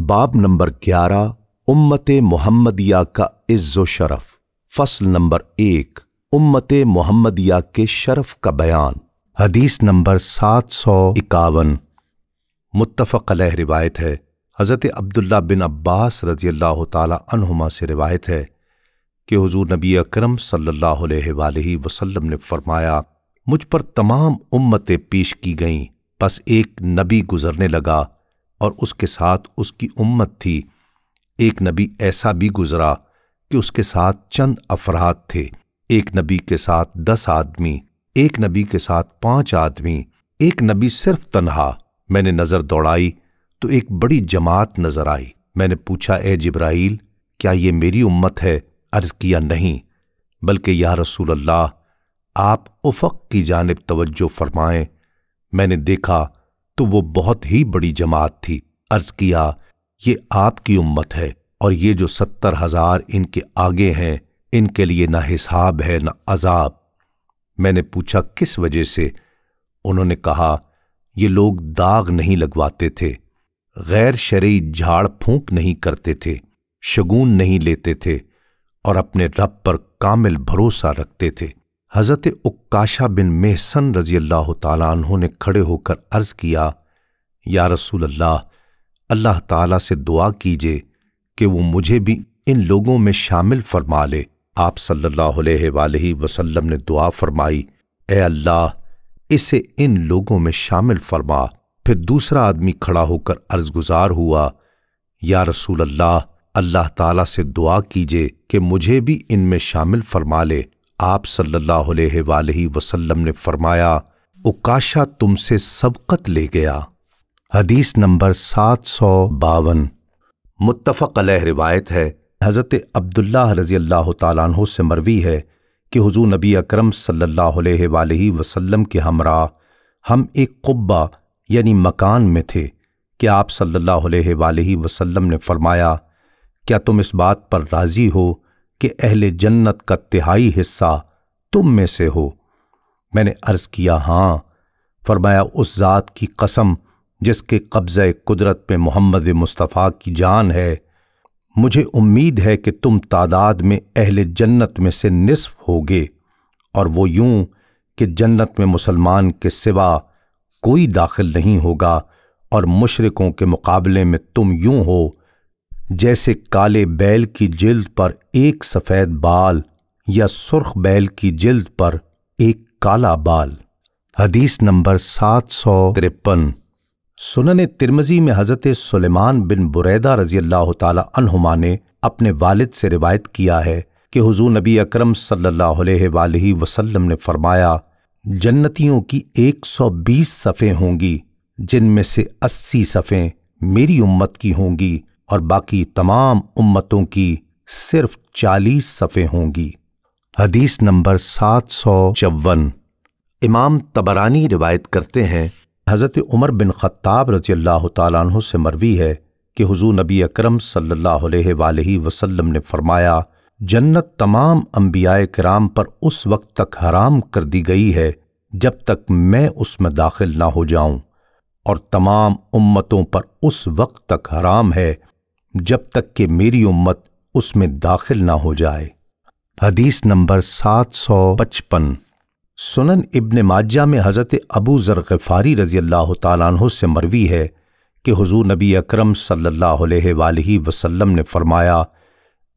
बाब नंबर ग्यारह, उम्मत मोहम्मदिया का इज्जो शरफ। फ़सल नंबर एक, उम्मत मोहम्मदिया के शरफ का बयान। हदीस नंबर सात सौ इक्यावन। मुत्तफ़ रिवायत है। हज़रत अब्दुल्ला बिन अब्बास रज़ी अल्लाह तहुमा से रिवायत है कि हुजूर नबी अकरम सल्लल्लाहु अलैहि वसल्लम ने फरमाया, मुझ पर तमाम उम्मतें पेश की गईं, बस एक नबी गुजरने लगा। और उसके साथ उसकी उम्मत थी। एक नबी ऐसा भी गुजरा कि उसके साथ चंद अफराद थे। एक नबी के साथ दस आदमी, एक नबी के साथ पाँच आदमी, एक नबी सिर्फ़ तनहा। मैंने नज़र दौड़ाई तो एक बड़ी जमात नज़र आई। मैंने पूछा, ए जिब्राइल, क्या ये मेरी उम्मत है? अर्ज़ किया, नहीं, बल्कि या रसूल अल्लाह आप उफक की जानब तवज्जो फरमाएँ। मैंने देखा तो वो बहुत ही बड़ी जमात थी। अर्ज़ किया, ये आपकी उम्मत है और ये जो सत्तर हज़ार इनके आगे हैं, इनके लिए ना हिसाब है, ना अजाब। मैंने पूछा, किस वजह से? उन्होंने कहा, ये लोग दाग नहीं लगवाते थे, गैर शरई झाड़ फूंक नहीं करते थे, शगुन नहीं लेते थे और अपने रब पर कामिल भरोसा रखते थे। हज़रत उक्काशा बिन मेहसन रज़ी अल्लाह तु ने खड़े होकर अर्ज़ किया, या रसूल अल्लाह अल्लाह ताला से दुआ कीजिए कि वो मुझे भी इन लोगों में शामिल फरमा ले। आप सल्लल्लाहु अलैहि वसल्लम ने दुआ फरमाई, ए अल्लाह, इसे इन लोगों में शामिल फरमा। फिर दूसरा आदमी खड़ा होकर अर्जगुजार हुआ, या रसूल अल्लाह अल्लाह ताला से दुआ कीजिए कि मुझे भी इनमें शामिल फरमा ले। आप सल्लल्लाहु अलैहि वसल्लम ने फरमाया, उकाशा तुमसे सबकत ले गया। हदीस नंबर सात सौ बावन। मुत्तफ़ रिवायत है, हज़रत अब्दुल्ला रज़ी अल्लाह तु से मरवी है कि हुजूर नबी अकरम सल्लल्लाहु अलैहि वसल्लम के हमरा, हम एक कुब्बा यानी मकान में थे। कि आप सल्लल्लाहु अलैहि वसल्लम ने फरमाया, क्या तुम इस बात पर राज़ी हो कि अहले जन्नत का तिहाई हिस्सा तुम में से हो। मैंने अर्ज़ किया, हाँ। फरमाया, उस जात की कसम जिसके कब्ज़े कुदरत में मोहम्मद मुस्तफ़ा की जान है, मुझे उम्मीद है कि तुम तादाद में अहले जन्नत में से निसफ होगे, और वो यूँ कि जन्नत में मुसलमान के सिवा कोई दाखिल नहीं होगा, और मुशरकों के मुकाबले में तुम यूँ हो जैसे काले बैल की जिल्द पर एक सफ़ेद बाल या सुर्ख बैल की जिल्द पर एक काला बाल। हदीस नंबर सात सौ तिरपन। सुनन तिरमजी में हज़रत सुलेमान बिन बुरैदा रज़ी अल्लाह तहुमा ने अपने वालिद से रिवायत किया है कि हुजूर नबी अकरम सल्लल्लाहु अलैहि वसल्लम ने फरमाया, जन्नतियों की 120 सफ़ें होंगी, जिनमें से 80 सफ़ें मेरी उम्मत की होंगी। और बाकी तमाम उम्मतों की सिर्फ़ चालीस सफ़े होंगी। हदीस नंबर सात सौ चौवन। इमाम तबरानी रिवायत करते हैं, हज़रत उमर बिन ख़त्ताब रज़ी अल्लाह तु से मरवी है कि हुजूर नबी अकरम सल्लल्लाहु अलैहि वसल्लम ने फरमाया, जन्नत तमाम अम्बियाए कराम पर उस वक्त तक हराम कर दी गई है जब तक मैं उसमें दाखिल ना हो जाऊँ। और तमाम उम्मतों पर उस वक्त तक हराम है जब तक कि मेरी उम्मत उसमें दाखिल ना हो जाए। हदीस नंबर सात सौ पचपन। सुनन इब्न माजा में हज़रत अबू ज़र गफ़ारी रज़ी अल्लाह तु से मरवी है कि हुजूर नबी अकरम सल्लल्लाहु अलैहि वसल्लम ने फरमाया,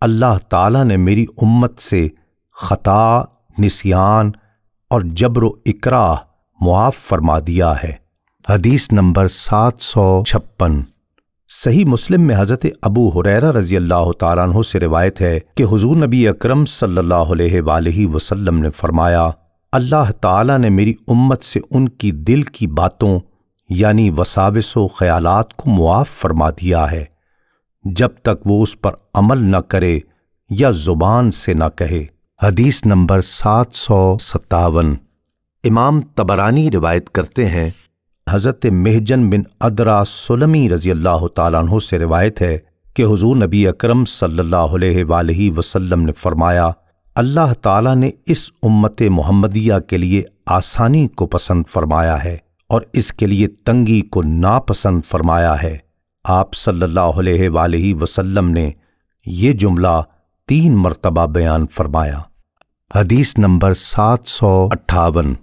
अल्लाह ताला ने मेरी उम्मत से ख़ता, निसियान और जबर इकराह मुआफ़ फरमा दिया है। हदीस नंबर सात सौ छप्पन। सही मुस्लिम में हज़रत अबू हुरैरा रज़ी अल्लाह तु से रिवायत है कि हुजूर नबी अकरम सल्लल्लाहु अलैहि वसल्लम ने फरमाया, अल्लाह ताला ने मेरी उम्मत से उनकी दिल की बातों, यानी वसाविस ख्यालात को मुआफ फरमा दिया है। जब तक वो उस पर अमल न करे या ज़ुबान से न कहे। हदीस नंबर सात सौ सत्तावन। इमाम तबरानी रिवायत करते हैं हज़रत मेहजन बिन अदरा सुलमी रज़ी अल्लाह तु से रिवायत है कि हुजूर नबी अकरम सल्लल्लाहु अलैहि वसल्लम ने फरमाया, अल्लाह ताला ने इस उम्मत मोहम्मदिया के लिए आसानी को पसंद फरमाया है और इसके लिए तंगी को नापसंद फरमाया है। आप सल्लल्लाहु अलैहि वसल्लम ने ये जुमला तीन मरतबा बयान फरमाया। हदीस नंबर सात सौ अट्ठावन।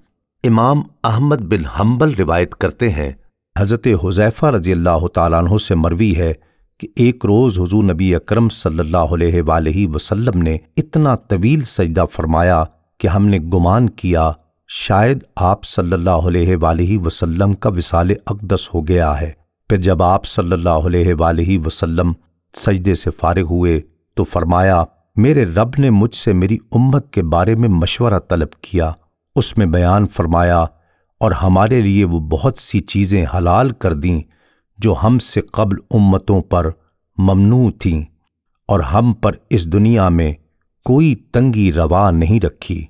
इमाम अहमद बिन हम्बल रिवायत करते हैं, हज़रत हुजैफा रज़ी अल्लाह तु से मरवी है कि एक रोज हुजूर नबी अकरम सल्लल्लाहु अलैहि वसल्लम ने इतना तवील सजदा फरमाया कि हमने गुमान किया, शायद आप सल्लल्लाहु अलैहि वसल्लम का विसाल अकदस हो गया है। फिर जब आप सल्लल्लाहु अलैहि वसल्लम सजदे से फारिग हुए तो फरमाया, मेरे रब ने मुझसे मेरी उम्मत के बारे में मशवरा तलब किया। उसमें बयान फरमाया, और हमारे लिए वो बहुत सी चीज़ें हलाल कर दीं, जो हमसे कबल उम्मतों पर ममनू थीं, और हम पर इस दुनिया में कोई तंगी रवा नहीं रखी।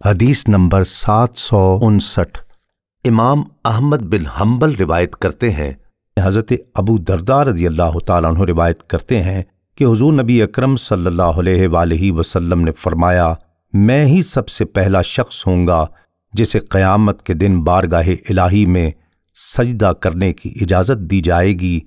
हदीस नंबर सात सौ उनसठ। इमाम अहमद बिन हम्बल रिवायत करते हैं, हज़रत अबू दरदार रज़ी अल्लाह तु रिवायत करते हैं कि हुजूर नबी अक्रम अलैहि वसल्लम ने फरमाया मैं ही सबसे पहला शख्स होऊँगा जिसे क़यामत के दिन बारगाह इलाही में सजदा करने की इजाज़त दी जाएगी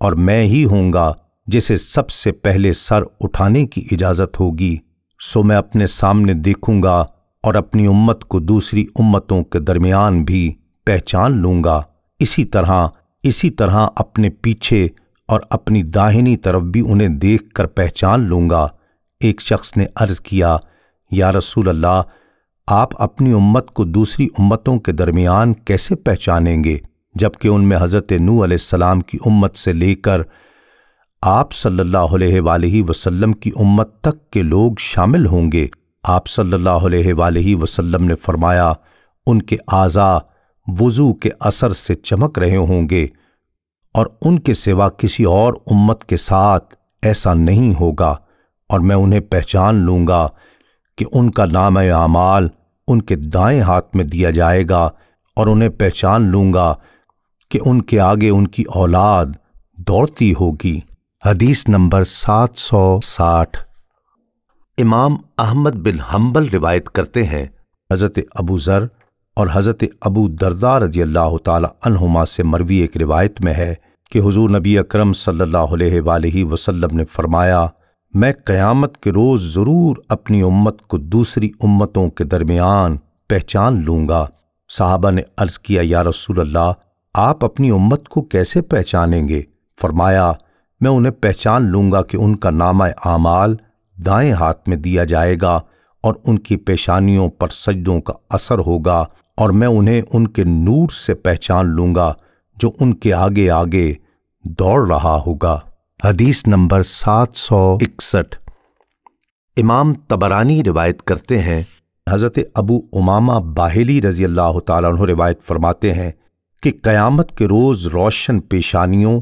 और मैं ही होऊँगा जिसे सबसे पहले सर उठाने की इजाज़त होगी। सो मैं अपने सामने देखूँगा और अपनी उम्मत को दूसरी उम्मतों के दरमियान भी पहचान लूँगा। इसी तरह इसी तरह अपने पीछे और अपनी दाहिनी तरफ़ भी उन्हें देखकर पहचान लूँगा। एक शख्स ने अर्ज़ किया या रसूल अल्लाह आप अपनी उम्मत को दूसरी उम्मतों के दरमियान कैसे पहचानेंगे? जबकि उनमें हज़रत नू सलाम की उम्मत से लेकर आप सल्लल्लाहु अलैहि वसल्लम की उम्मत तक के लोग शामिल होंगे। आप सल्लल्लाहु अलैहि वसल्लम ने फरमाया, उनके आज़ा वज़ू के असर से चमक रहे होंगे और उनके सिवा किसी और उम्मत के साथ ऐसा नहीं होगा और मैं उन्हें पहचान लूँगा। कि उनका नाम आमाल उनके दाएँ हाथ में दिया जाएगा और उन्हें पहचान लूँगा कि उनके आगे उनकी औलाद दौड़ती होगी। हदीस नंबर सात सौ साठ। इमाम अहमद बिन हम्बल रिवायत करते हैं, हज़रत अबू ज़र और हज़रत अबू दरदा रज़ी अल्लाह तहुमा से मरवी एक रिवायत में है कि हुजूर नबी अकरम सल्लल्लाहु अलैहि वसल्लम ने फरमाया मैं क़यामत के रोज़ ज़रूर अपनी उम्मत को दूसरी उम्मतों के दरमियान पहचान लूँगा। साहबा ने अर्ज़ किया, या रसूल अल्लाह आप अपनी उम्मत को कैसे पहचानेंगे? फरमाया, मैं उन्हें पहचान लूँगा कि उनका नामा आमाल दाएँ हाथ में दिया जाएगा और उनकी पेशानियों पर सजदों का असर होगा और मैं उन्हें उनके नूर से पहचान लूँगा, जो उनके आगे आगे दौड़ रहा होगा। हदीस नंबर सात सौ इकसठ। इमाम तबरानी रिवायत करते हैं, हज़रत अबू उमामा बाहिली रज़ी अल्लाह तु रिवायत फरमाते हैं कि क़यामत के रोज़ रोशन पेशानियों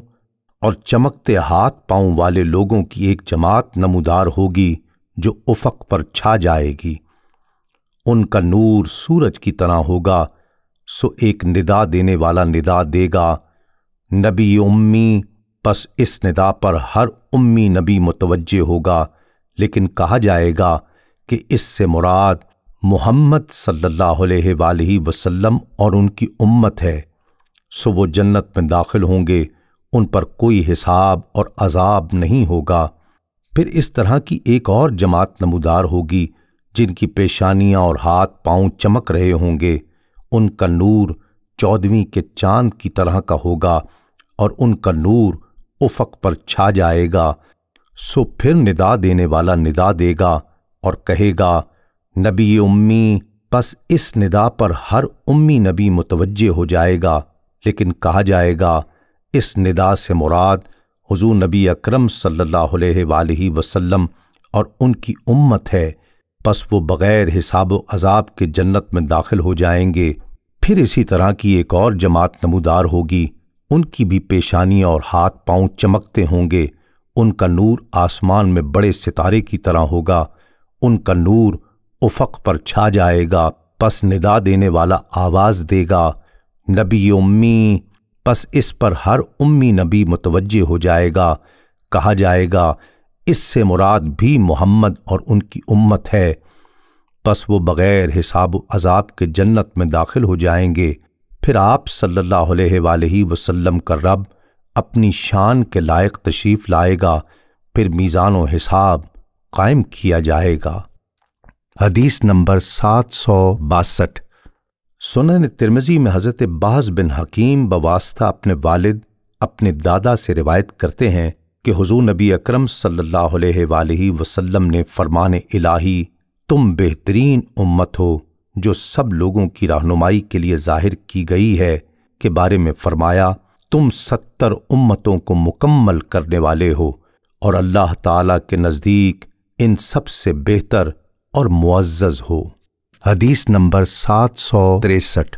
और चमकते हाथ पाँव वाले लोगों की एक जमात नमूदार होगी जो उफक पर छा जाएगी। उनका नूर सूरज की तरह होगा, सो एक निदा देने वाला निदा देगा। नबी उम्मी बस इस निदा पर हर उम्मी नबी मुतवजे होगा, लेकिन कहा जाएगा कि इससे मुराद मोहम्मद अलैहि वसल्लम और उनकी उम्मत है। सो वो जन्नत में दाखिल होंगे, उन पर कोई हिसाब और अजाब नहीं होगा। फिर इस तरह की एक और जमात नमूदार होगी, जिनकी पेशानियाँ और हाथ पाँव चमक रहे होंगे। उनका नूर चौदहवीं के चाँद की तरह का होगा और उनका नूर उफक पर छा जाएगा, सो फिर निदा देने वाला निदा देगा और कहेगा, नबी उम्मी, बस इस निदा पर हर उम्मी नबी मुतवजे हो जाएगा। लेकिन कहा जाएगा, इस निदा से मुराद हुजूर नबी अकरम सल्लल्लाहु अलैहि वसल्लम और उनकी उम्मत है। बस वो बग़ैर हिसाब अजाब के जन्नत में दाखिल हो जाएँगे। फिर इसी तरह की एक और जमात नमूदार होगी। उनकी भी पेशानियाँ और हाथ पाँव चमकते होंगे। उनका नूर आसमान में बड़े सितारे की तरह होगा। उनका नूर उफक पर छा जाएगा, पस निदा देने वाला आवाज़ देगा। नबी उम्मी, पस इस पर हर उम्मी नबी मुतवजे हो जाएगा। कहा जाएगा, इससे मुराद भी मोहम्मद और उनकी उम्मत है। बस वो बग़ैर हिसाब अजाब के जन्नत में दाखिल हो जाएँगे। फिर आप सल्लल्लाहु अलैहि वसल्लम का रब अपनी शान के लायक तशरीफ़ लाएगा, फिर मीज़ान हिसाब कायम किया जाएगा। हदीस नंबर सात सौ बासठ। सुनन तिरमजी में हज़रत बाज बिन हकीम बवास्ता अपने वालिद, अपने दादा से रिवायत करते हैं कि हुजूर नबी अकरम सल्लल्लाहु अलैहि वसल्लम ने फरमान इलाही, तुम बेहतरीन उम्मत हो जो सब लोगों की रहनुमाई के लिए ज़ाहिर की गई है, के बारे में फरमाया, तुम सत्तर उम्मतों को मुकम्मल करने वाले हो, और अल्लाह ताला के नज़दीक इन सबसे बेहतर और मुआज़ हो। हदीस नंबर सात सौ तिरसठ।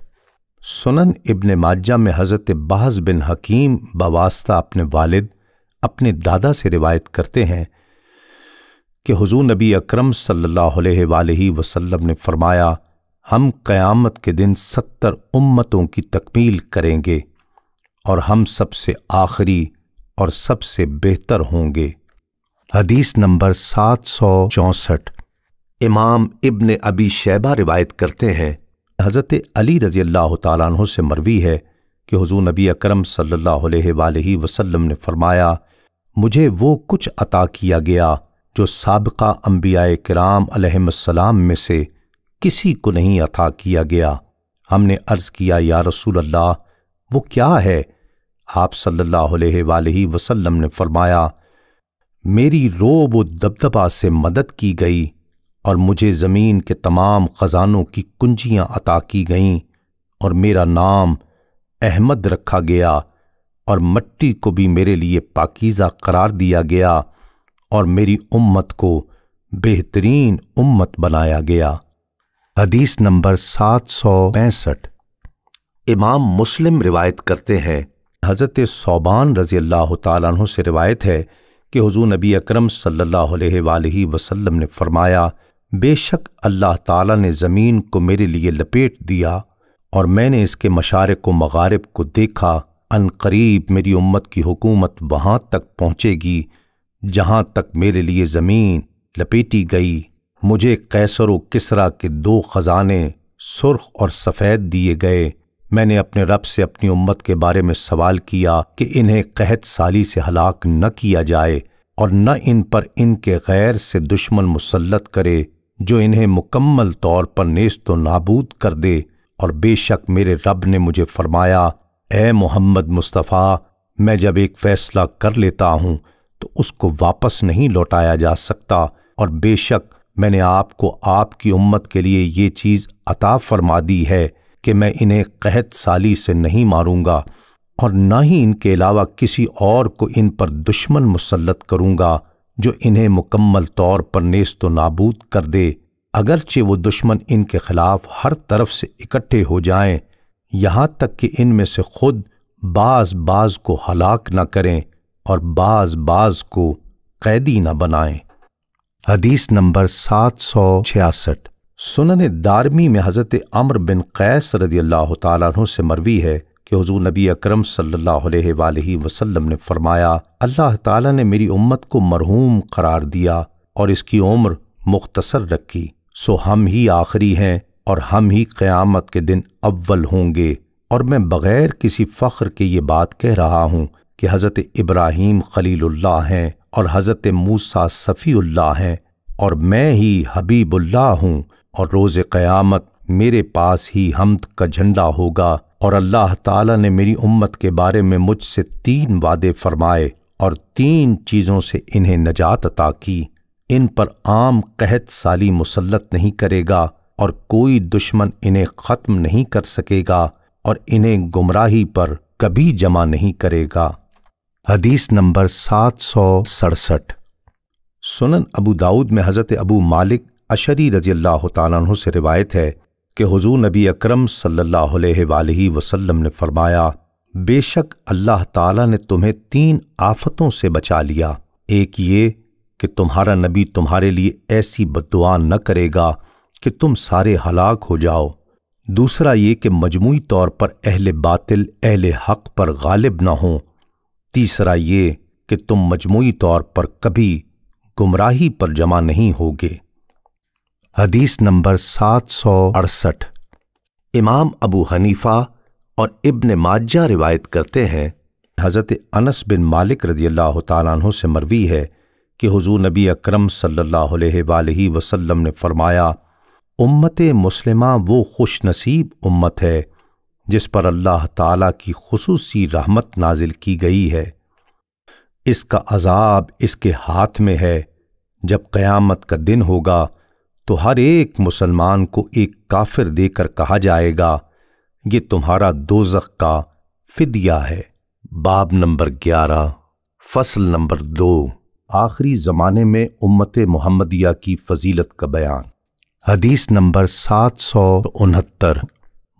सुनन इब्न माजा में हज़रत बाज बिन हकीम बवास्ता अपने वालिद, अपने दादा से रिवायत करते हैं कि हुजूर नबी अकरम सल्लल्लाहु अलैहि वसल्लम ने फरमाया हम क़यामत के दिन सत्तर उम्मतों की तकमील करेंगे और हम सबसे आखिरी और सबसे बेहतर होंगे। हदीस नंबर सात सौ चौंसठ। इमाम इब्न अबी शैबा रिवायत करते हैं, हज़रत अली रज़ी अल्लाह तु से मरवी है कि हुजूर नबी अकरम सल्लल्लाहु अलैहि वसल्लम ने फरमाया, मुझे वो कुछ अता किया गया जो सबका अम्बिया कराम में से किसी को नहीं अता किया गया। हमने अर्ज़ किया, या रसूल अल्लाह वो क्या है? आप सल्लल्लाहु अलैहि वसल्लम ने फरमाया, मेरी रोब व दबदबा से मदद की गई और मुझे ज़मीन के तमाम ख़जानों की कुंजियाँ अता की गईं और मेरा नाम अहमद रखा गया और मट्टी को भी मेरे लिए पाकिज़ा करार दिया गया और मेरी उम्मत को बेहतरीन उम्मत बनाया गया। हदीस नंबर सात सौ पैंसठ। इमाम मुस्लिम रिवायत करते हैं, हज़रत सौबान रज़ी अल्लाह तु से रिवायत है कि हुजूर नबी अकरम सल्लल्लाहु अलैहि वसल्लम ने फरमाया, बेशक अल्लाह ताला ने ज़मीन को मेरे लिए लपेट दिया और मैंने इसके मशारक व मगारब को देखा, अन करीब मेरी उम्मत की हुकूमत वहाँ तक पहुँचेगी, जहाँ तक मेरे लिए ज़मीन लपेटी गई। मुझे कैसर व किसरा के दो खजाने सुर्ख और सफ़ेद दिए गए। मैंने अपने रब से अपनी उम्मत के बारे में सवाल किया कि इन्हें कहत साली से हलाक न किया जाए और न इन पर इनके गैर से दुश्मन मुसलत करे, जो इन्हें मुकम्मल तौर पर नेस्त नाबूद कर दे। और बेशक मेरे रब ने मुझे फरमाया, ए मोहम्मद मुस्तफ़ा, मैं जब एक फैसला कर लेता हूँ तो उसको वापस नहीं लौटाया जा सकता। और बेशक मैंने आपको आपकी उम्मत के लिए ये चीज़ अता फरमा दी है कि मैं इन्हें कहत साली से नहीं मारूँगा और न ही इनके अलावा किसी और को इन पर दुश्मन मुसलत करूँगा जो इन्हें मुकम्मल तौर पर नेस्त नाबूद कर दे। अगरचे वो दुश्मन इनके खिलाफ हर तरफ़ से इकट्ठे हो जाएँ, यहाँ तक कि इनमें से खुद बाज बाज को हलाक न करें और बाज बाज को कैदी न बनाएँ। हदीस नंबर सात सौ छियासठ। सुनन दारमी में हज़रत अमर बिन कैस रदी अल्लाह तु से मरवी है कि हजू नबी अक्रम अलैहि वसल्लम ने फरमाया, अल्लाह ताला ने मेरी उम्मत को मरहूम करार दिया और इसकी उम्र मुख्तसर रखी। सो हम ही आखिरी हैं और हम ही क़यामत के दिन अव्वल होंगे। और मैं बग़ैर किसी फ़ख्र के ये बात कह रहा हूँ कि हज़रत इब्राहीम खलीलुल्लाह हैं। और हज़रत मूसा सफ़ीउल्लाह हैं और मैं ही हबीबुल्लाह हूँ और रोज़ क़यामत मेरे पास ही हमद का झंडा होगा और अल्लाह ताला ने मेरी उम्मत के बारे में मुझसे तीन वादे फरमाए और तीन चीज़ों से इन्हें नजात अता की। इन पर आम कहत साली मुसलत नहीं करेगा और कोई दुश्मन इन्हें ख़त्म नहीं कर सकेगा और इन्हें गुमराही पर कभी जमा नहीं करेगा। हदीस नंबर सात सौ सड़सठ। सुनन अबू दाऊद में हज़रत अबू मालिक अशरी रज़ी अल्लाह तु से रिवायत है कि हुजूर नबी अकरम सल्लल्लाहु अलैहि वसल्लम ने फरमाया, बेशक अल्लाह ताला ने तुम्हें तीन आफतों से बचा लिया। एक ये कि तुम्हारा नबी तुम्हारे लिए ऐसी बदुआ न करेगा कि तुम सारे हलाक हो जाओ। दूसरा ये कि मजमू तौर पर अहले बातिल, अहले हक पर गालिब न हो। तीसरा ये कि तुम मजमुई तौर पर कभी गुमराही पर जमा नहीं होगे। हदीस नंबर सात सौ अड़सठ। इमाम अबू हनीफा और इब्न माजा रिवायत करते हैं, हज़रत अनस बिन मालिक रज़ी अल्लाह तु से मरवी है कि हुजूर नबी अकरम सल्लल्लाहु अलैहि वसल्लम ने फरमाया, उम्मत मुस्लिमा वो खुश नसीब उम्मत है जिस पर अल्लाह ताला की खसूसी रहमत नाजिल की गई है। इसका अजाब इसके हाथ में है। जब क़यामत का दिन होगा तो हर एक मुसलमान को एक काफिर देकर कहा जाएगा, ये तुम्हारा दोजख का फिदिया है। बाब नंबर ग्यारह, फ़सल नंबर दो, आखिरी ज़माने में उम्मत मोहम्मदिया की फजीलत का बयान। हदीस नंबर सात सौ उनहत्तर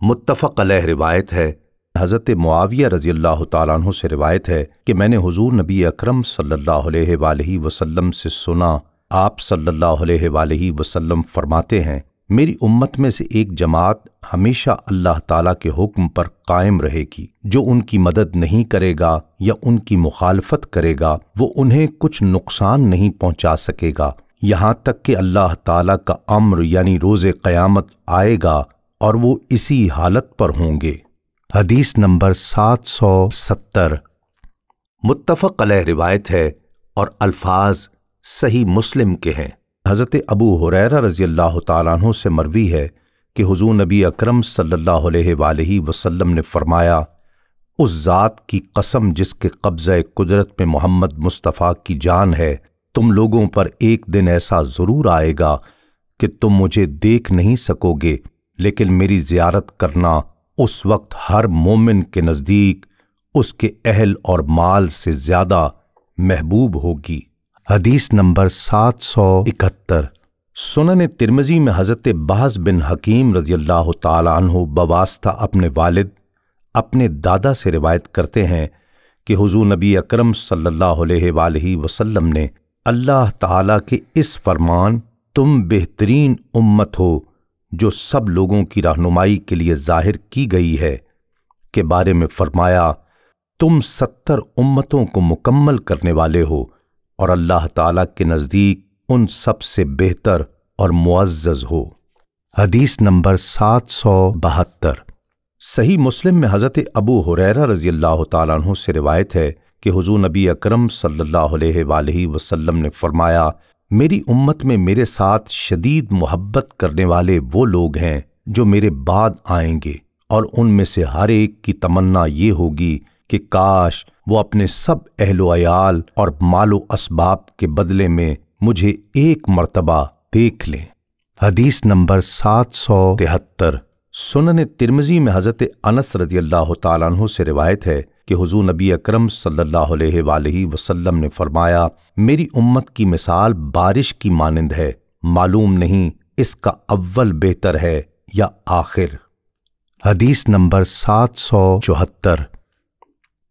मुतफ़ अलह रिवायत है। हज़रत मुआविया रज़ी अल्लाह तु से रिवायत है कि मैंने हुजूर नबी अकरम अलैहि वसल्लम से सुना, आप सल्लल्लाहु अलैहि वसल्लम फरमाते हैं, मेरी उम्मत में से एक जमात हमेशा अल्लाह ताला के हुक्म पर कायम रहेगी, जो उनकी मदद नहीं करेगा या उनकी मुखालफत करेगा, वो उन्हें कुछ नुकसान नहीं पहुँचा सकेगा। यहाँ तक कि अल्लाह ताला का अम्र यानी रोज़ क़यामत आएगा और वो इसी हालत पर होंगे। हदीस नंबर सात सौ सत्तर। मुतफ़ रिवायत है और अल्फाज सही मुस्लिम के हैं। हज़रत अबू हुरैरा रज़ी अल्लाह तु से मरवी है कि हुजूर नबी अकरम सल्लल्लाहु अलैहि वसल्लम ने फरमाया, उस ज़ात की कसम जिसके कब्ज़ कुदरत में मोहम्मद मुस्तफ़ा की जान है, तुम लोगों पर एक दिन ऐसा ज़रूर आएगा कि तुम मुझे देख नहीं सकोगे। लेकिन मेरी ज़ियारत करना उस वक्त हर मोमिन के नज़दीक, उसके अहल और माल से ज़्यादा महबूब होगी। हदीस नंबर सात सौ इकहत्तर। सुनन तिरमजी में हज़रत बाज बिन हकीम रज़ी अल्लाह तु बवास्ता अपने वालिद, अपने दादा से रिवायत करते हैं कि हुजूर नबी अकरम सल्लल्लाहु अलैहि वसल्लम ने अल्लाह ताला के इस फरमान, तुम बेहतरीन उम्मत हो जो सब लोगों की रहनुमाई के लिए ज़ाहिर की गई है, के बारे में फरमाया, तुम सत्तर उम्मतों को मुकम्मल करने वाले हो, और अल्लाह ताला के नज़दीक उन सबसे बेहतर और मुआज़ हो। हदीस नंबर सात सौ बहत्तर। सही मुस्लिम में हज़रत अबू हुरैरा रज़ी अल्लाह तु से रिवायत है कि हुजूर नबी अकरम सल्लल्लाहु अलैहि वसल्लम ने फरमाया मेरी उम्मत में मेरे साथ शदीद मोहब्बत करने वाले वो लोग हैं जो मेरे बाद आएँगे और उनमें से हर एक की तमन्ना ये होगी कि काश वो अपने सब अहलोयाल और मालो असबाब के बदले में मुझे एक मर्तबा देख लें। हदीस नंबर सात सौ तिहत्तर। सुनन तिरमजी में हज़रत अनस रज़ी अल्लाह तु से रिवायत है कि हुजूर नबी अकरम सल्लल्लाहु अलैहि वसल्लम ने फरमाया, मेरी उम्मत की मिसाल बारिश की मानंद है, मालूम नहीं इसका अव्वल बेहतर है या आखिर। हदीस नंबर सात सौ चौहत्तर।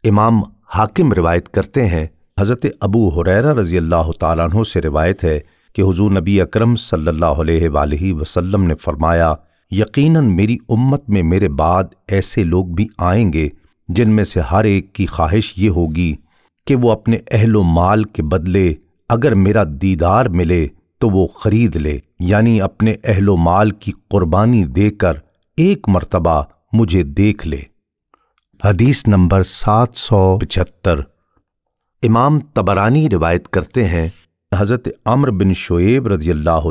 इमाम हाकिम रिवायत करते हैं, हज़रत अबू हुरैरा रज़ी अल्लाह तु से रिवायत है कि हुजूर नबी अकरम सल्लल्लाहु अलैहि वसल्लम ने फरमाया यकीनन मेरी उम्मत में मेरे बाद ऐसे लोग भी आएँगे, जिनमें से हर एक की ख्वाहिश ये होगी कि वो अपने अहलो माल के बदले अगर मेरा दीदार मिले तो वो खरीद ले, यानी अपने अहलो माल की कुर्बानी देकर एक मर्तबा मुझे देख ले। हदीस नंबर सात सौ पचहत्तर। इमाम तबरानी रिवायत करते हैं, हज़रत अम्र बिन शुएब रज़ी अल्लाह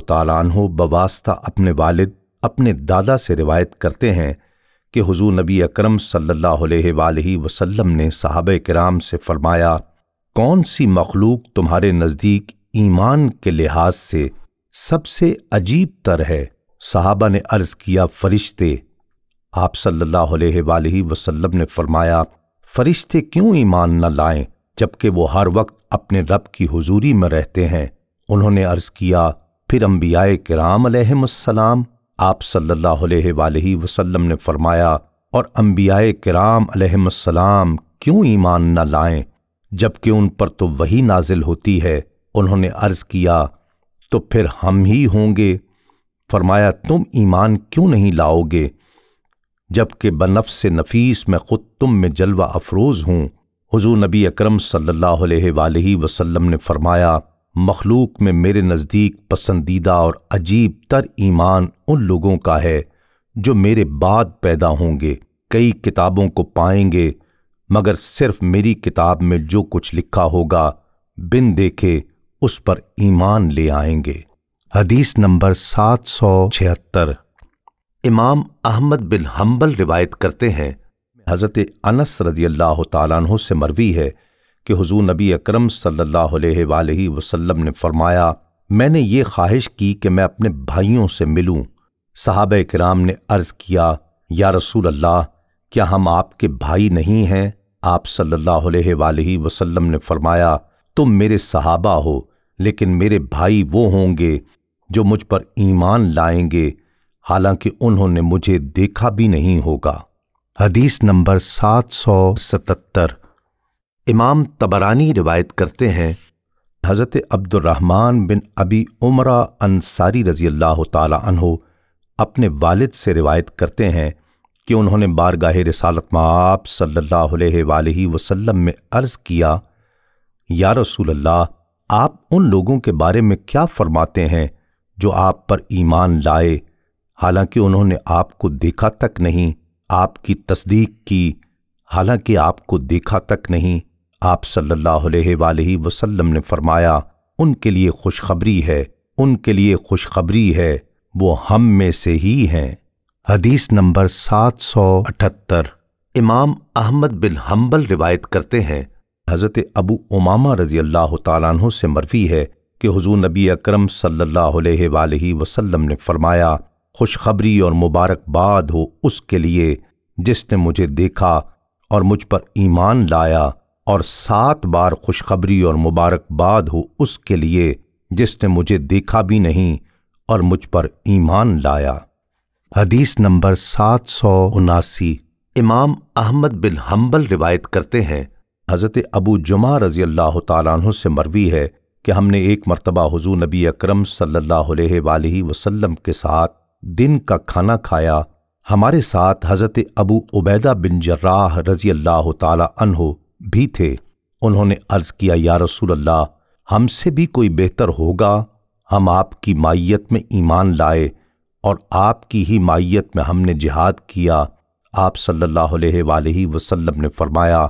बवास्ता अपने वालिद अपने दादा से रिवायत करते हैं कि हुजूर नबी अकरम सल्लल्लाहु अलैहि वसल्लम ने साहब कराम से फरमाया, कौन सी मखलूक तुम्हारे नज़दीक ईमान के लिहाज से सबसे अजीब तर है? साहबा ने अर्ज़ किया, फरिश्ते। आप सल्लल्लाहु अलैहि वसल्लम ने फरमाया, फरिश्ते क्यों ईमान न लाएँ, जबकि वो हर वक्त अपने रब की हुजूरी में रहते हैं? उन्होंने अर्ज़ किया, फिर अम्बियाए कराम अलैहिस्सलाम आप सल्लल्लाहु अलैहि वसल्लम ने फरमाया, और अम्बियाए किराम क्यों ईमान न लाएँ? जबकि उन पर तो वही नाजिल होती है, उन्होंने अर्ज़ किया तो फिर हम ही होंगे। फरमाया, तुम ईमान क्यों नहीं लाओगे? जबकि बनफ से नफीस मैं खुद तुम में जलवा अफरोज हूँ। हजू नबी अकरम सल्लल्लाहु अलैहि वसल्लम ने फरमाया मखलूक में मेरे नज़दीक पसंदीदा और अजीब तर ईमान उन लोगों का है, जो मेरे बाद पैदा होंगे, कई किताबों को पाएँगे, मगर सिर्फ़ मेरी किताब में जो कुछ लिखा होगा, बिन देखे उस पर ईमान ले आएँगे। हदीस नंबर सात सौ छिहत्तर। इमाम अहमद बिन हम्बल रिवायत करते हैं, हज़रत अनस रदी अल्लाह तु से मरवी है कि हुजूर नबी अकरम सल्लल्लाहु अलैहि वसल्लम ने फरमाया, मैंने ये ख्वाहिश की कि मैं अपने भाइयों से मिलूं। साहब कराम ने अर्ज़ किया, या रसूल अल्लाह क्या हम आपके भाई नहीं हैं? आप सल्लल्लाहु अलैहि वसल्लम ने फरमाया, तुम मेरे सहाबा हो, लेकिन मेरे भाई वो होंगे जो मुझ पर ईमान लाएँगे। हालाँकि उन्होंने मुझे देखा भी नहीं होगा। हदीस नंबर सात सौ सतहत्तर। इमाम तबरानी रिवायत करते हैं, हज़रत अब्दुलरहमान बिन अबी उमरा अंसारी रज़ी अल्लाह तहो अपने वालिद से रिवायत करते हैं कि उन्होंने बारगाह रसालत माप सल्लल्लाहु अलैहि वसल्लम में अर्ज़ किया, या रसूल अल्लाह आप उन लोगों के बारे में क्या फरमाते हैं जो आप पर ईमान लाए? हालाँकि उन्होंने आपको देखा तक नहीं, आपकी तस्दीक की, हालाँकि आपको देखा तक नहीं आप सल्लल्लाहु अलैहि वसल्लम ने फरमाया, उनके लिए खुशखबरी है, उनके लिए खुशखबरी है, वो हम में से ही हैं। हदीस नंबर सात सौ अठहत्तर। इमाम अहमद बिन हम्बल रिवायत करते हैं, हज़रत अबू उमामा रज़ी अल्लाह तु से मरवी है कि हुजूर नबी अकरम सल्लल्लाहु अलैहि वसल्लम ने फरमाया, खुशखबरी और मुबारकबाद हो उसके लिए जिसने मुझे देखा और मुझ पर ईमान लाया। और सात बार खुशखबरी और मुबारकबाद हो उसके लिए जिसने मुझे देखा भी नहीं और मुझ पर ईमान लाया। हदीस नंबर सात सौ उनासी। इमाम अहमद बिन हम्बल रिवायत करते हैं, हज़रत अबू जुमा रज़ी अल्लाह तु से मरवी है कि हमने एक मरतबा हजू नबी अक्रम सल्लल्लाहु अलैहि वसल्लम के साथ दिन का खाना खाया। हमारे साथ हज़रत अबू उबैदा बिन जर्राह रज़ी अल्लाह तहो भी थे, उन्होंने अर्ज़ किया, या रसूल अल्लाह हमसे भी कोई बेहतर होगा? हम आपकी माइत में ईमान लाए और आपकी ही माइत में हमने जिहाद किया। आप सल्लल्लाहु अलैहि वसल्लम ने फरमाया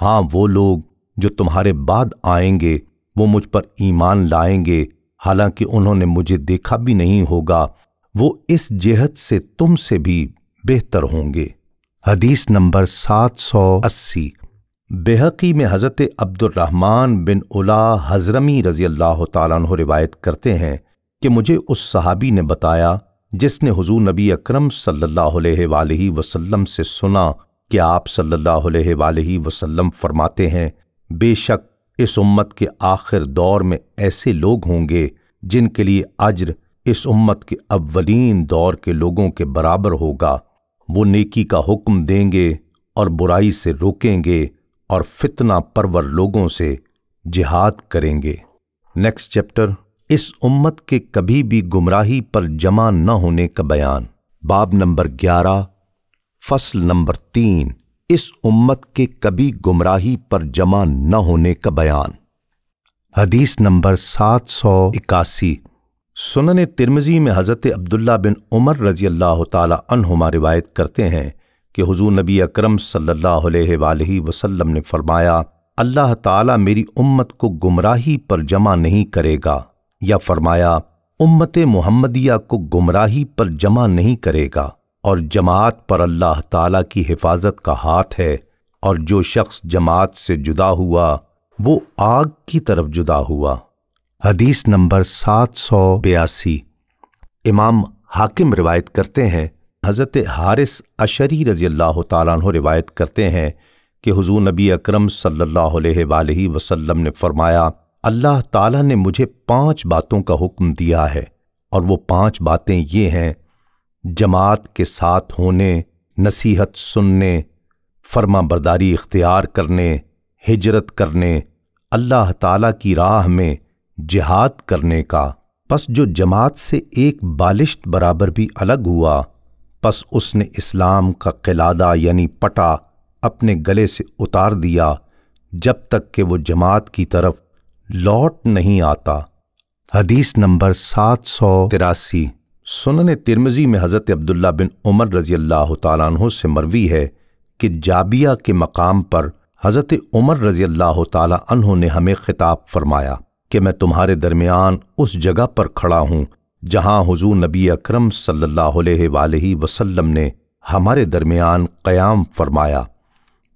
हाँ वो लोग जो तुम्हारे बाद आएँगे, वो मुझ पर ईमान लाएँगे। हालाँकि उन्होंने मुझे देखा भी नहीं होगा, वो इस जेहत से तुमसे भी बेहतर होंगे। हदीस नंबर सात सौ अस्सी। बेहकी में हज़रत अब्दुलरहमान बिन उला हजरमी रज़ी अल्लाह तु रिवायत करते हैं कि मुझे उस सहाबी ने बताया, जिसने हुजूर नबी अकरम सल्लल्लाहु अलैहि वसल्लम से सुना कि आप सल्लल्लाहु अलैहि वसल्लम फरमाते हैं, बेशक इस उम्मत के आखिर दौर में ऐसे लोग होंगे जिनके लिए अज्र इस उम्मत के अव्वलीन दौर के लोगों के बराबर होगा। वो नेकी का हुक्म देंगे और बुराई से रोकेंगे। और फितना परवर लोगों से जिहाद करेंगे। नेक्स्ट चैप्टर इस उम्मत के कभी भी गुमराही पर जमा न होने का बयान। बाब नंबर ग्यारह, फ़सल नंबर तीन, इस उम्मत के कभी गुमराही पर जमा न होने का बयान। हदीस नंबर सात सौ इक्यासी, सुनन तिरमजी में हज़रत अब्दुल्ला बिन उमर रज़ी अल्लाह तहुमा रिवायत करते हैं कि हुजूर नबी अकरम सल्लल्लाहु अलैहि वसल्लम ने फरमाया, अल्लाह ताला मेरी उम्मत को गुमराही पर जमा नहीं करेगा, या फरमाया, उम्मत मोहम्मदिया को गुमराही पर जमा नहीं करेगा, और जमात पर अल्लाह ताला की हिफाजत का हाथ है, और जो शख्स जमात से जुदा हुआ, वो आग की तरफ़ जुदा हुआ। हदीस नंबर सात सौ बयासी। इमाम हाकिम रिवायत करते हैं हज़रत हारिस अशरी रज़ी अल्लाह तु रिवायत करते हैं कि हुजूर नबी अकरम सल्लल्लाहु अलैहि वसल्लम ने फरमाया, अल्लाह ताला ने मुझे पाँच बातों का हुक्म दिया है और वो पाँच बातें ये हैं, जमात के साथ होने, नसीहत सुनने फर्मा बरदारी इख्तियार करने, हिजरत करने, अल्लाह ताला की राह में जिहाद करने का। बस जो जमात से एक बालिश्त बराबर भी अलग हुआ बस उसने इस्लाम का किलादा यानी पटा अपने गले से उतार दिया, जब तक कि वो जमात की तरफ़ लौट नहीं आता। हदीस नंबर सात सौ तिरासी। सुनन तिरमजी में हज़रत अब्दुल्ला बिन उमर रज़ी अल्लाह तु से मरवी है कि जाबिया के मकाम पर हज़रत उमर रज़ी अल्लाह तहों ने हमें खिताब फरमाया कि मैं तुम्हारे दरमियान उस जगह पर खड़ा हूँ जहाँ हुजूर नबी अकरम सल्लल्लाहु अलैहि वसल्लम ने हमारे दरमियान क़याम फरमाया।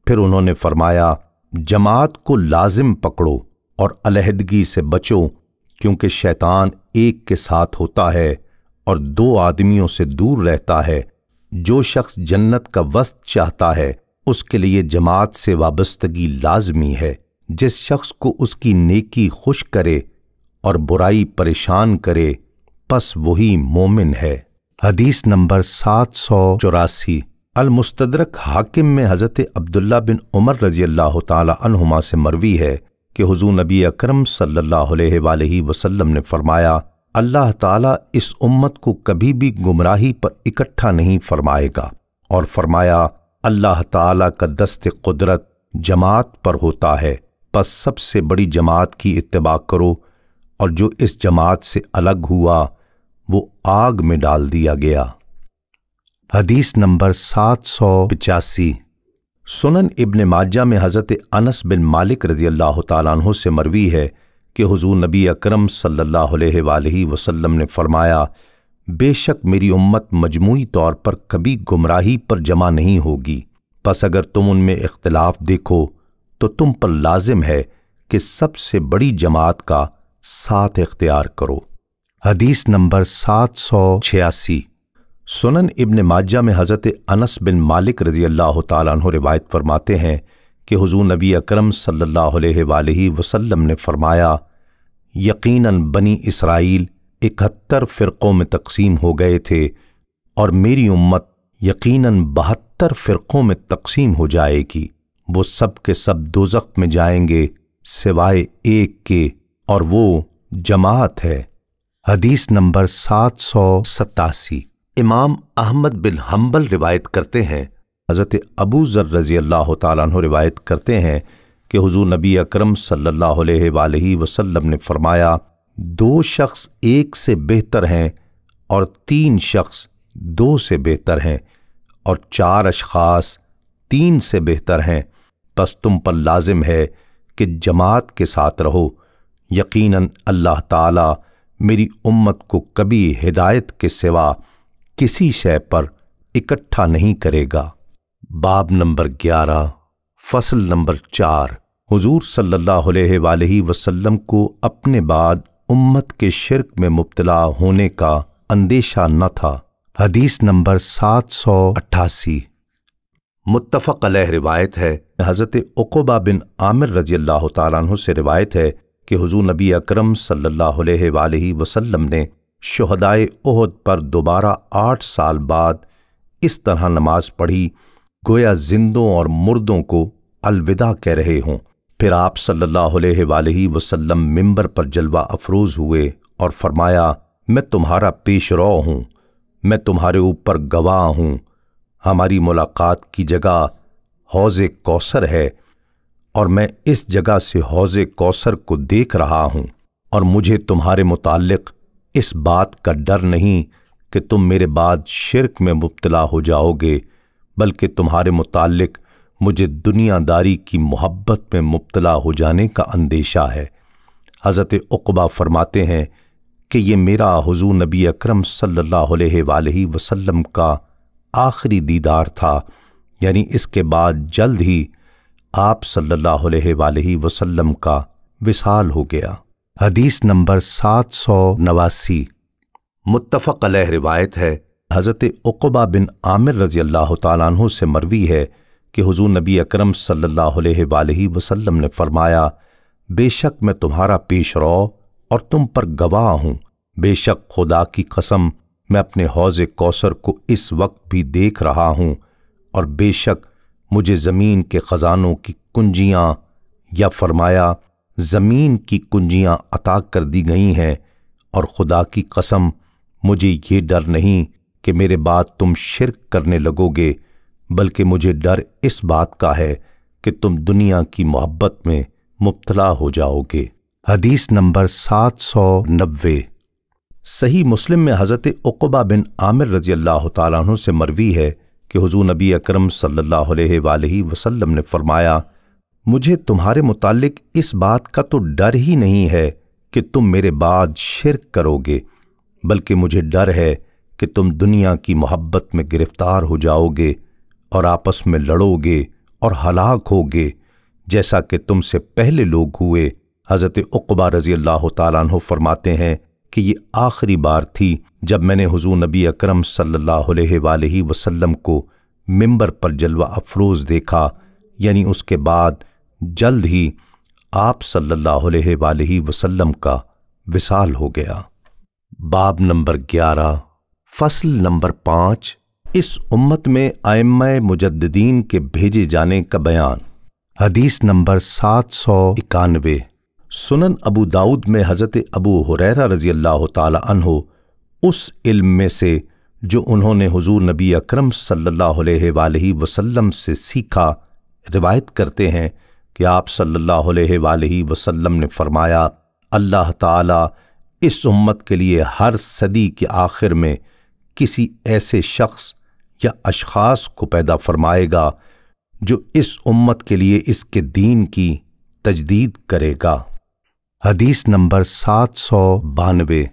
फिर उन्होंने फरमाया, जमात को लाजिम पकड़ो और अलहदगी से बचो, क्योंकि शैतान एक के साथ होता है और दो आदमियों से दूर रहता है। जो शख्स जन्नत का वस्त चाहता है, उसके लिए जमात से वाबस्तगी लाजमी है। जिस शख्स को उसकी नेकी खुश करे और बुराई परेशान करे बस वही मोमिन है। हदीस नंबर सात सौ चौरासी। अल मुस्तदरक हाकिम में हज़रत अब्दुल्ला बिन उमर रज़ी अल्लाह तहुमा से मरवी है कि हुजूर नबी अकरम सल्लल्लाहु अलैहि वसल्लम ने फरमाया, अल्लाह ताला इस उम्मत को कभी भी गुमराही पर इकट्ठा नहीं फरमाएगा और फरमाया, अल्लाह ताला का दस्त कुदरत जमात पर होता है। बस सबसे बड़ी जमात की इत्तबा करो और जो इस जमात से अलग हुआ वो आग में डाल दिया गया। हदीस नंबर सात सौ पिचासी। सुनन इब्न माजा में हज़रत अनस बिन मालिक रज़ी अल्लाह तु से मरवी है कि हुजूर नबी अकरम सल्लल्लाहु अलैहि वसल्लम ने फरमाया, बेशक मेरी उम्मत मजमूई तौर पर कभी गुमराही पर जमा नहीं होगी। बस अगर तुम उनमें इख्तलाफ देखो तो तुम पर लाजिम है कि सबसे बड़ी जमात का साथ इख्तियार करो। हदीस नंबर सात सौ छियासी। सुनन इबन माजा में हज़रत अनस बिन मालिक रज़ी अल्लाह तु रिवायत फरमाते हैं कि हुजूर नबी अकरम सल्लल्लाहु अलैहि वसल्लम ने फरमाया, यकीनन बनी इसराइल इकहत्तर फ़िरक़ों में तकसीम हो गए थे और मेरी उम्मत यकीनन बहत्तर फ़िरक़ों में तकसीम हो जाएगी। वो सब के सब दोजख में जाएँगे, सिवाय एक के, और वो जमात है। हदीस नंबर सात सौ सतासी। इमाम अहमद बिन हम्बल रिवायत करते हैं, हज़रत अबू ज़र रज़ी अल्लाह तु रिवायत करते हैं कि हुजूर नबी अकरम सल्लल्लाहु अलैहि वसल्लम ने फरमाया, दो शख्स एक से बेहतर हैं और तीन शख्स दो से बेहतर हैं और चार अशखास तीन से बेहतर हैं। बस तुम पर लाजिम है कि जमात के साथ रहो। यकीनन अल्लाह ताला मेरी उम्मत को कभी हिदायत के सिवा किसी शय पर इकट्ठा नहीं करेगा। बाब नंबर ग्यारह, फ़सल नंबर चार, हुजूर सल्लल्लाहु अलैहि वसल्लम को अपने बाद उम्मत के शिरक में मुब्तला होने का अंदेशा न था। हदीस नंबर सात सौ अट्ठासी। मुतफ़ रिवायत है। हज़रत उक़बा बिन आमिर रज़ी अल्लाह तु से रिवायत है कि हुजूर नबी अकरम सल्लल्लाहु अलैहि वसल्लम ने शहदाय ओहद पर दोबारा आठ साल बाद इस तरह नमाज़ पढ़ी, गोया जिंदों और मुर्दों को अलविदा कह रहे हों। फिर आप सल्लल्लाहु अलैहि वसल्लम मिंबर पर जलवा अफरोज हुए और फरमाया, मैं तुम्हारा पेश रो हूँ, मैं तुम्हारे ऊपर गवाह हूँ। हमारी मुलाकात की जगह हौज कौसर है और मैं इस जगह से हौज कौसर को देख रहा हूँ और मुझे तुम्हारे मुतालिक इस बात का डर नहीं कि तुम मेरे बाद शिरक में मुब्तला हो जाओगे, बल्कि तुम्हारे मुतालिक मुझे दुनियादारी की मोहब्बत में मुब्तला हो जाने का अंदेशा है। हज़रत उकबा फरमाते हैं कि ये मेरा हुजूर नबी अकरम सल्लल्लाहु का आखिरी दीदार था, यानी इसके बाद जल्द ही आप सल्लल्लाहु अलैहि वसल्लम का विसाल हो गया। हदीस नंबर सात सौ नवासी। मुतफ़ अलह रिवायत है, हज़रत उकबा बिन आमिर रज़ी अल्लाह तु से मरवी है कि हुजूर नबी अकरम सल्लल्लाहु अलैहि वसल्लम ने फरमाया, बेशक मैं तुम्हारा पेश रो और तुम पर गवाह हूँ। बेशक खुदा की कसम, मैं अपने हौज कौसर को इस वक्त भी देख रहा हूँ और बेशक मुझे ज़मीन के खजानों की कुंजियाँ या फरमाया, ज़मीन की कुंजियाँ अता कर दी गई हैं और खुदा की कसम, मुझे ये डर नहीं कि मेरे बाद तुम शिरक करने लगोगे, बल्कि मुझे डर इस बात का है कि तुम दुनिया की मोहब्बत में मुब्तला हो जाओगे। हदीस नंबर सात सौ नब्बे। सही मुस्लिम में हज़रत उकबा बिन आमिर रज़ी अल्लाह तु से मरवी है कि हुजूर नबी अकरम सल्लल्लाहु अलैहि वसल्लम ने फरमाया, मुझे तुम्हारे मुतालिक इस बात का तो डर ही नहीं है कि तुम मेरे बाद शिरक करोगे, बल्कि मुझे डर है कि तुम दुनिया की मोहब्बत में गिरफ़्तार हो जाओगे और आपस में लड़ोगे और हलाक होगे, जैसा कि तुमसे पहले लोग हुए। हज़रत उकबा रज़ी अल्लाह तु फरमाते हैं कि ये आखिरी बार थी जब मैंने हुजूर नबी अकरम सल्लल्लाहु अलैहि वसल्लम को मिंबर पर जलवा अफरोज़ देखा, यानी उसके बाद जल्द ही आप सल्लल्लाहु अलैहि वसल्लम का विसाल हो गया। बाब नंबर ग्यारह, फ़सल नंबर पाँच, इस उम्मत में आयम मुजद्दीन के भेजे जाने का बयान। हदीस नंबर सात सौ इक्यानवे, सुनन अबू दाऊद में हज़रत अबू हुरैरा रज़ी अल्लाह तहो उस इल्म में से जो उन्होंने हुजूर नबी अकरम सल्लल्लाहु अलैहि वसल्लम से सीखा, रिवायत करते हैं कि आप सल्लल्लाहु अलैहि वसल्लम ने फरमाया, अल्लाह ताला इस उम्मत के लिए हर सदी के आखिर में किसी ऐसे शख्स या अशखास को पैदा फरमाएगा, जो इस उम्मत के लिए इसके दीन की तजदीद करेगा। हदीस नंबर सात सौ बानवे।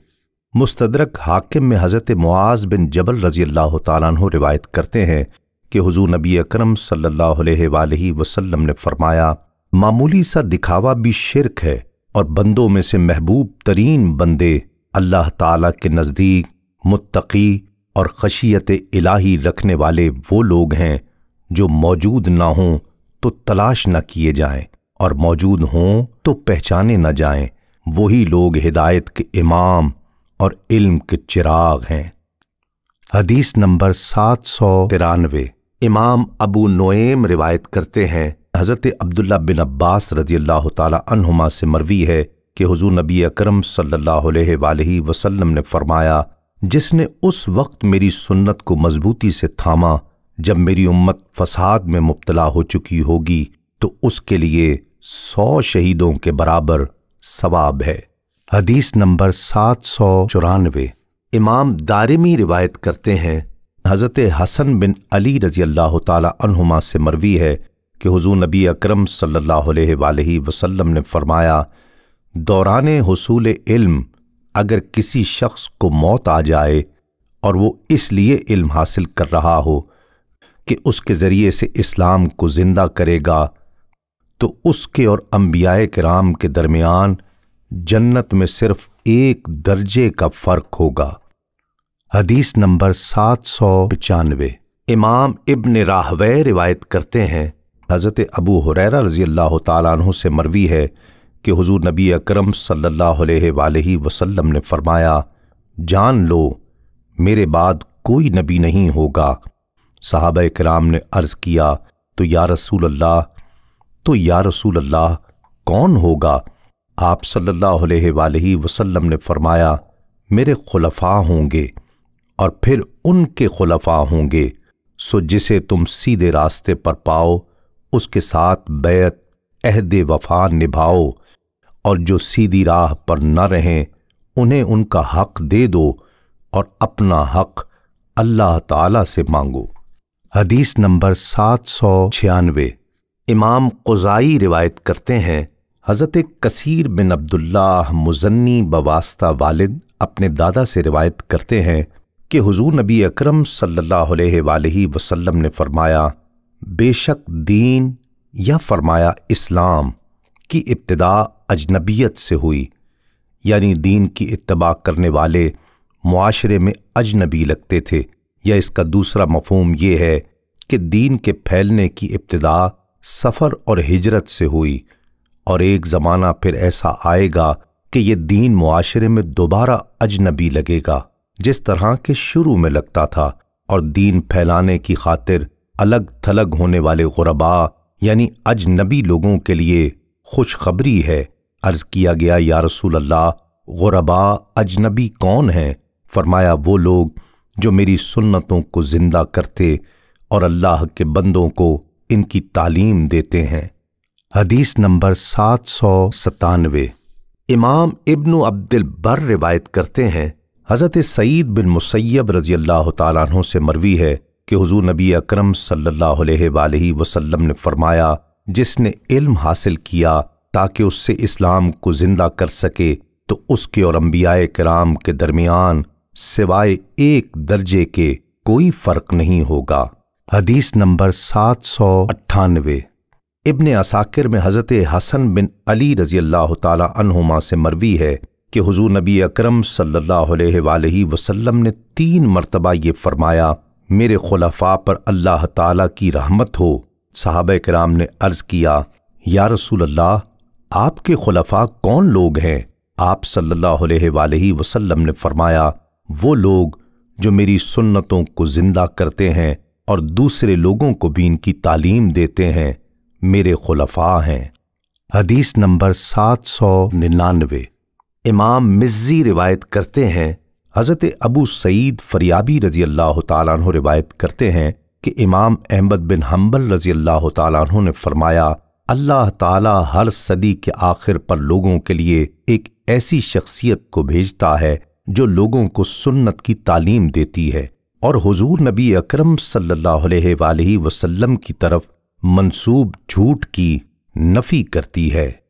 मुस्तदरक हाकिम में हज़रत मुआज बिन जबल रज़ी अल्लाह तु रिवायत करते हैं कि हुजूर नबी अकरम सल्लल्लाहु अलैहि वसल्लम ने फरमाया, मामूली सा दिखावा भी शिरक है और बंदों में से महबूब तरीन बंदे अल्लाह ताला के नज़दीक, मुत्तकी और खशियत इलाही रखने वाले वो लोग हैं जो मौजूद ना हों तो तलाश न किए जाएँ और मौजूद हों तो पहचाने न जाएँ। वही लोग हिदायत के इमाम और इल्म के चिराग हैं। हदीस नंबर सात सौ तिरानवे। इमाम अबू नोएम रिवायत करते हैं, हज़रत अब्दुल्ला बिन अब्बास रज़ी अल्लाह तहुमा से मरवी है कि हुजूर नबी अकरम सल्लल्लाहु अलैहि वसल्लम ने फरमाया, जिसने उस वक्त मेरी सुन्नत को मजबूती से थामा, जब मेरी उम्मत फसाद में मुब्तला हो चुकी होगी तो उसके लिए सौ शहीदों के बराबर सवाब है। हदीस नंबर सात सौ चौरानवे। इमाम दारिमी रिवायत करते हैं, हज़रत हसन बिन अली रज़ी अल्लाह तुमा से मरवी है कि हुजूर नबी अकरम सल्लल्लाहु अलैहि वसल्लम ने फरमाया, दौरान हसूल इल्म, अगर किसी शख्स को मौत आ जाए और वो इसलिए इल्म हासिल कर रहा हो कि उसके ज़रिए से इस्लाम को ज़िंदा करेगा तो उसके और अम्बियाए कराम के दरमियान जन्नत में सिर्फ़ एक दर्जे का फ़र्क होगा। हदीस नंबर सात सौ पचानवे। इमाम इब्न राहवे रिवायत करते हैं, हज़रत अबू हुरैरा रज़ी अल्लाह तु से मरवी है कि हुजूर नबी अकरम सल्लल्लाहु अलैहि वसल्लम ने फरमाया, जान लो, मेरे बाद कोई नबी नहीं होगा। साहब कराम ने अर्ज़ किया तो या रसूल अल्लाह तो या रसूल अल्लाह कौन होगा? आप सल्लल्लाहु अलैहि वसल्लम ने फरमाया, मेरे खुलफा होंगे और फिर उनके खुलफा होंगे। सो जिसे तुम सीधे रास्ते पर पाओ, उसके साथ बैत, अहद वफा निभाओ और जो सीधी राह पर न रहें, उन्हें उनका हक दे दो और अपना हक अल्लाह ताला से मांगो। हदीस नंबर सात सौ छियानवे। इमाम कुजाई रिवायत करते हैं हज़रत कसीर बिन अब्दुल्लाह मुजन्नी बवास्ता वालिद अपने दादा से रिवायत करते हैं कि हुजूर नबी अकरम सल्लल्लाहु अलैहि वसल्लम ने फरमाया, बेशक दीन या फरमाया इस्लाम की इब्तदा अजनबियत से हुई, यानी दीन की इत्तबा करने वाले मुआशरे में अजनबी लगते थे। या इसका दूसरा मफहम यह है कि दीन के फैलने की इब्तदा सफ़र और हिजरत से हुई। और एक ज़माना फिर ऐसा आएगा कि ये दीन मुआशरे में दोबारा अजनबी लगेगा, जिस तरह के शुरू में लगता था, और दीन फैलाने की खातिर अलग थलग होने वाले गुरबा, यानी अजनबी लोगों के लिए खुशखबरी है। अर्ज़ किया गया, या रसूल अल्लाह गुरबा अजनबी कौन है? फरमाया, वो लोग जो मेरी सुन्नतों को ज़िंदा करते और अल्लाह के बंदों को इनकी तालीम देते हैं। हदीस नंबर सात सौ सतानवे इमाम इब्न अब्दुल बर रिवायत करते हैं, हज़रत सईद बिन मुसैब रज़ी अल्लाह तु से मरवी है कि हुजूर नबी अकरम सल्लल्लाहु अलैहि वसल्लम ने फरमाया, जिसने इल्म हासिल किया ताकि उससे इस्लाम को ज़िंदा कर सके तो उसके और अम्बियाए कराम के दरमियान सिवाय एक दर्जे के कोई फ़र्क नहीं होगा। हदीस नंबर सात सौ अट्ठानवे। इब्ने असाकिर में हज़रत हसन बिन अली रज़ी अल्लाह तहुमा से मरवी है कि हुजूर नबी अकरम सल्लल्लाहु अलैहि ने तीन मरतबा ये फरमाया, मेरे खुलफा पर अल्लाह ताला की रहमत हो। साहब कराम ने अर्ज़ किया, या रसूल अल्लाह आपके खुलफा कौन लोग हैं? आप सल्लल्लाहु अलैहि वसल्लम ने फरमाया, वो लोग जो मेरी सुन्नतों को ज़िंदा करते हैं और दूसरे लोगों को भी इनकी तालीम देते हैं। मेरे खुलफा हैं। हदीस नंबर सात सौ निन्यानवे। इमाम मिज्जी रिवायत करते हैं। हज़रत अबू सईद फरियाबी रज़ी अल्लाह तु रिवायत करते हैं कि इमाम अहमद बिन हम्बल रज़ी अल्लाह तु ने फरमाया, अल्लाह ताला हर सदी के आखिर पर लोगों के लिए एक ऐसी शख्सियत को भेजता है जो लोगों को सुन्नत की तालीम देती है। और हुजूर नबी अकरम सल्लल्लाहु अलैहि वसल्लम की तरफ़ मंसूब झूठ की नफी करती है।